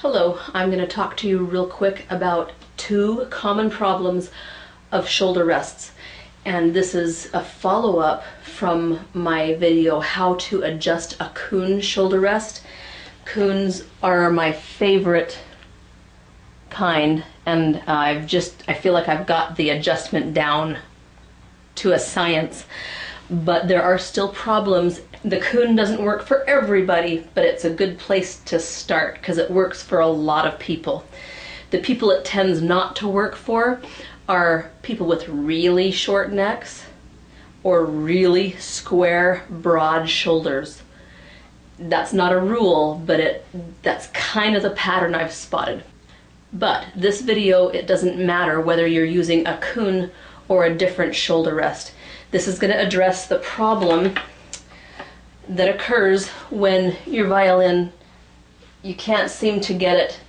Hello, I'm going to talk to you real quick about two common problems of shoulder rests. And this is a follow up from my video, How to Adjust a Kun Shoulder Rest. Kuns are my favorite kind, and I've just, I feel like I've got the adjustment down to a science. But there are still problems. The Kun doesn't work for everybody, but it's a good place to start because it works for a lot of people. The people it tends not to work for are people with really short necks or really square, broad shoulders. That's not a rule, but it that's kind of the pattern I've spotted. But this video, it doesn't matter whether you're using a Kun or a different shoulder rest. This is going to address the problem that occurs when your violin, you can't seem to get it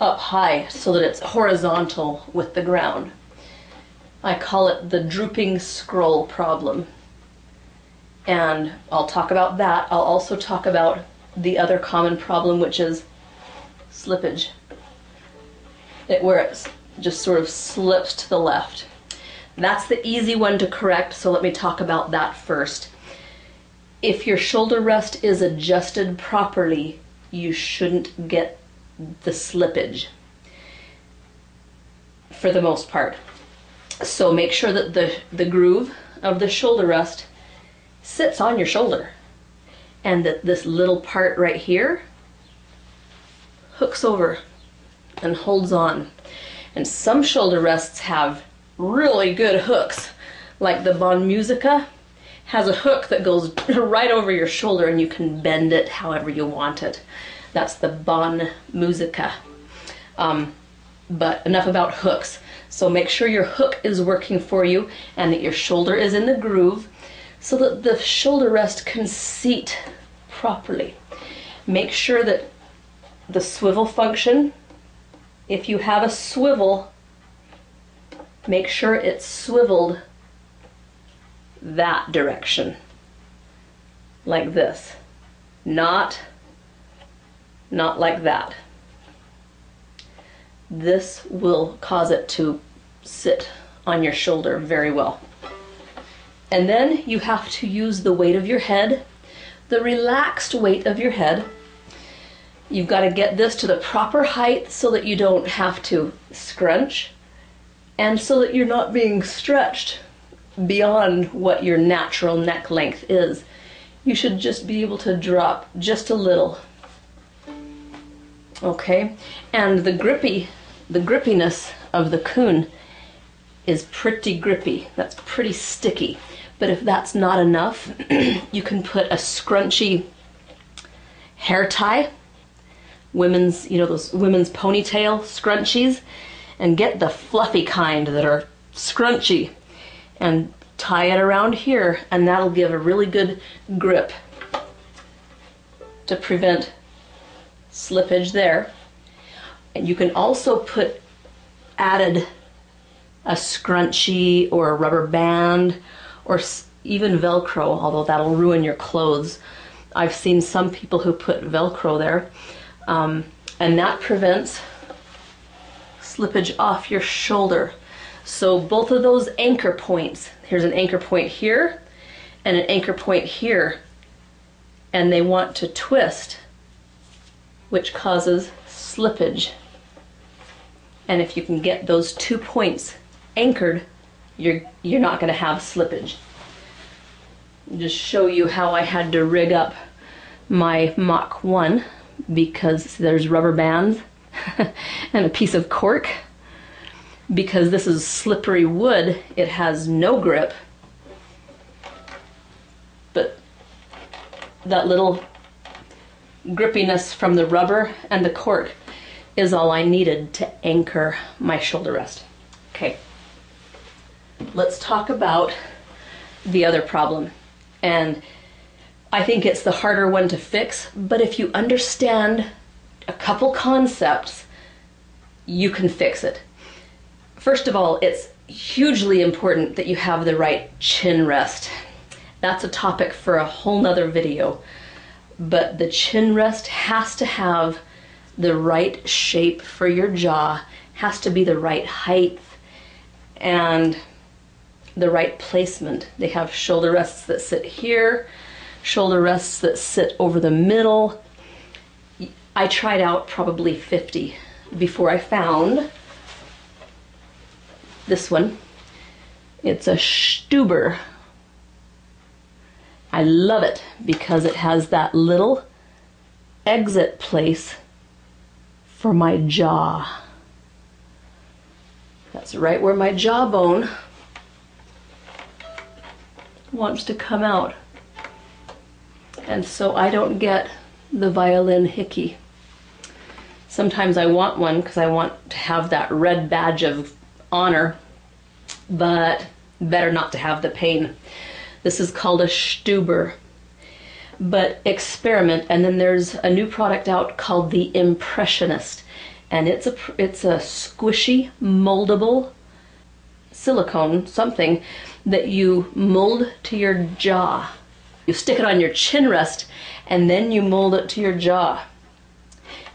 up high so that it's horizontal with the ground. I call it the drooping scroll problem. And I'll talk about that. I'll also talk about the other common problem, which is slippage. It, where it just sort of slips to the left. That's the easy one to correct, so let me talk about that first. If your shoulder rest is adjusted properly, you shouldn't get the slippage for the most part. So make sure that the, the groove of the shoulder rest sits on your shoulder and that this little part right here hooks over and holds on. And some shoulder rests have really good hooks. Like the Bon Musica has a hook that goes right over your shoulder and you can bend it however you want it. That's the Bon Musica. Um, but enough about hooks. So make sure your hook is working for you and that your shoulder is in the groove so that the shoulder rest can seat properly. Make sure that the swivel function, if you have a swivel make sure it's swiveled that direction like this. Not not like that. This will cause it to sit on your shoulder very well. And then you have to use the weight of your head the relaxed weight of your head. You've got to get this to the proper height so that you don't have to scrunch and so that you're not being stretched beyond what your natural neck length is. You should just be able to drop just a little. Okay? And the grippy, the grippiness of the Kun is pretty grippy. That's pretty sticky. But if that's not enough, you can put a scrunchy hair tie, women's, you know, those women's ponytail scrunchies and get the fluffy kind that are scrunchy and tie it around here and that'll give a really good grip to prevent slippage there. And you can also put added a scrunchie or a rubber band or even Velcro, although that'll ruin your clothes. I've seen some people who put Velcro there, um, and that prevents slippage off your shoulder. So both of those anchor points, here's an anchor point here and an anchor point here, and they want to twist, which causes slippage. And if you can get those two points anchored, you're, you're not gonna have slippage. Just show you how I had to rig up my Mach 1 because there's rubber bands and a piece of cork. Because this is slippery wood, it has no grip. But that little grippiness from the rubber and the cork is all I needed to anchor my shoulder rest. Okay, let's talk about the other problem. And I think it's the harder one to fix, but if you understand a couple concepts, you can fix it. First of all, it's hugely important that you have the right chin rest. That's a topic for a whole nother video. But the chin rest has to have the right shape for your jaw, has to be the right height and the right placement. They have shoulder rests that sit here, shoulder rests that sit over the middle. I tried out probably 50 before I found this one. It's a Stuber. I love it because it has that little exit place for my jaw. That's right where my jawbone wants to come out. And so I don't get the violin hickey. Sometimes I want one because I want to have that red badge of honor, but better not to have the pain. This is called a Stuber. But experiment, and then there's a new product out called the Impressionist, and it's a it's a squishy, moldable silicone something that you mold to your jaw. You stick it on your chin rest, and then you mold it to your jaw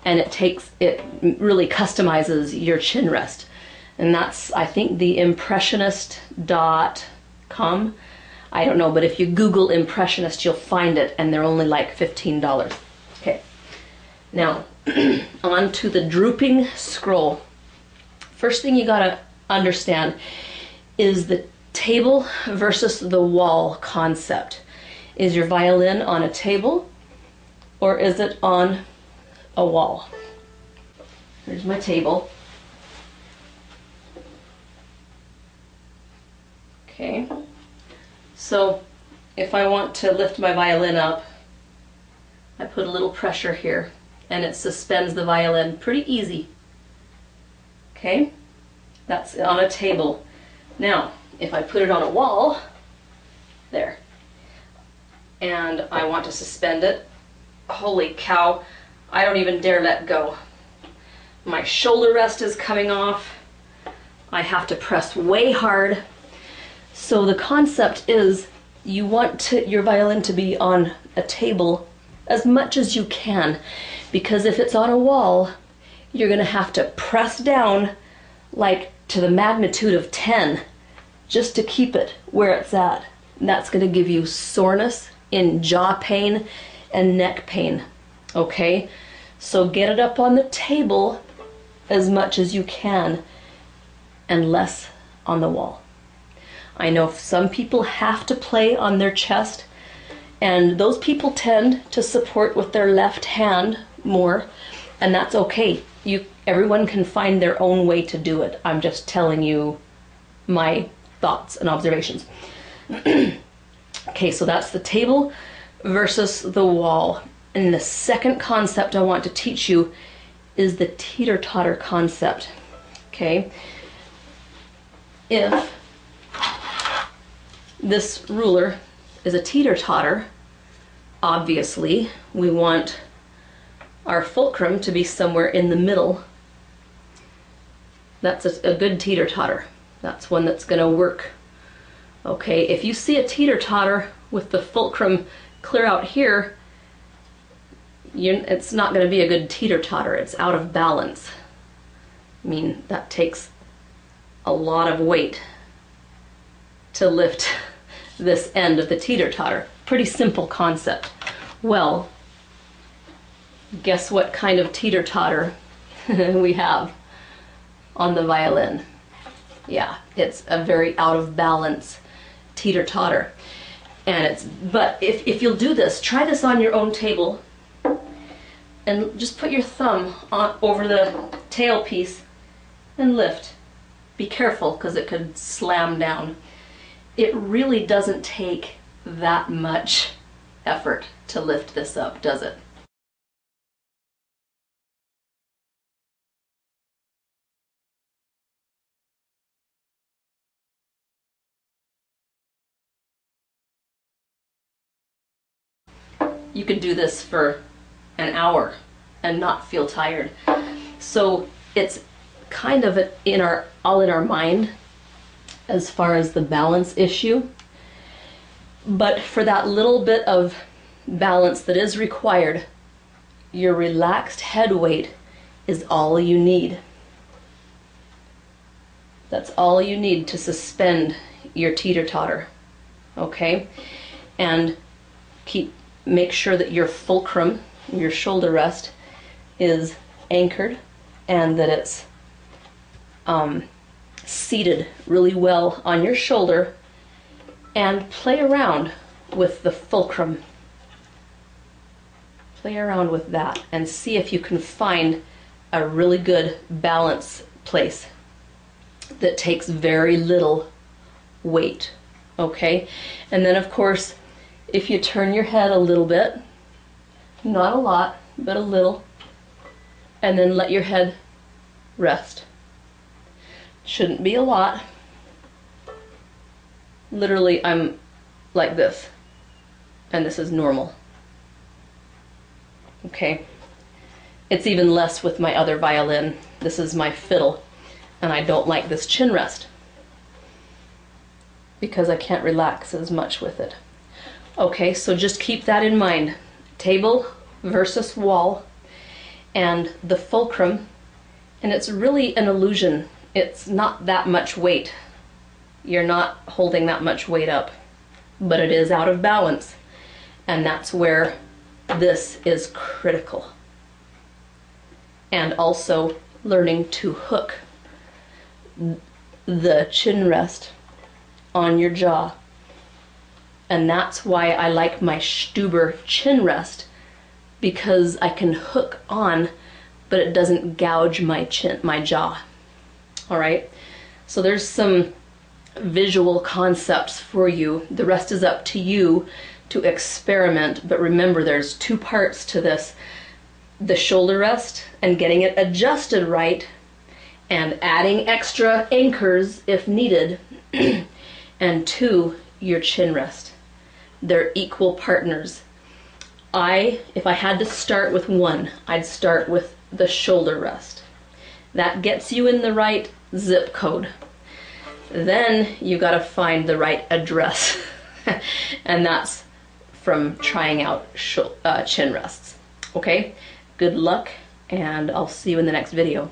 and it takes it really customizes your chin rest and that's i think the impressionist.com i don't know but if you google impressionist you'll find it and they're only like $15 okay. Now on to the drooping scroll. First thing you got to understand is the table versus the wall concept. Is your violin on a table or is it on a wall. Here's my table. Okay, so if I want to lift my violin up, I put a little pressure here and it suspends the violin pretty easy. Okay, that's on a table. Now, if I put it on a wall, there, and I want to suspend it, holy cow, I don't even dare let go. My shoulder rest is coming off. I have to press way hard. So the concept is you want to, your violin to be on a table as much as you can because if it's on a wall, you're going to have to press down like to the magnitude of 10 just to keep it where it's at. And that's going to give you soreness in jaw pain and neck pain. Okay? So get it up on the table as much as you can and less on the wall. I know some people have to play on their chest, and those people tend to support with their left hand more, and that's okay. You everyone can find their own way to do it. I'm just telling you my thoughts and observations. okay, so that's the table versus the wall. And the second concept I want to teach you is the teeter totter concept. Okay? If this ruler is a teeter totter, obviously we want our fulcrum to be somewhere in the middle. That's a, a good teeter totter. That's one that's going to work. Okay, if you see a teeter totter with the fulcrum clear out here, you, it's not going to be a good teeter totter. It's out of balance. I mean, that takes a lot of weight to lift this end of the teeter totter. Pretty simple concept. Well, guess what kind of teeter totter we have on the violin? Yeah, it's a very out of balance teeter totter. And it's, but if, if you'll do this, try this on your own table and just put your thumb on, over the tail piece and lift. Be careful because it could slam down. It really doesn't take that much effort to lift this up, does it? You can do this for an hour and not feel tired. So it's kind of in our all in our mind as far as the balance issue. But for that little bit of balance that is required, your relaxed head weight is all you need. That's all you need to suspend your teeter totter. Okay? And keep make sure that your fulcrum, your shoulder rest, is anchored and that it's um, seated really well on your shoulder and play around with the fulcrum. Play around with that and see if you can find a really good balance place that takes very little weight. Okay? And then, of course, if you turn your head a little bit, not a lot, but a little, and then let your head rest. Shouldn't be a lot. Literally, I'm like this, and this is normal. Okay? It's even less with my other violin. This is my fiddle, and I don't like this chin rest because I can't relax as much with it. Okay, so just keep that in mind. Table versus wall and the fulcrum, and it's really an illusion. It's not that much weight. You're not holding that much weight up, but it is out of balance, and that's where this is critical. And also learning to hook the chin rest on your jaw. And that's why I like my Stuber chin rest because I can hook on, but it doesn't gouge my chin, my jaw. All right. So there's some visual concepts for you. The rest is up to you to experiment, but remember there's two parts to this. The shoulder rest and getting it adjusted right and adding extra anchors if needed. and two, your chin rest. They're equal partners. I, if I had to start with one, I'd start with the shoulder rest. That gets you in the right zip code. Then you got to find the right address, and that's from trying out uh, chin rests. Okay, good luck, and I'll see you in the next video.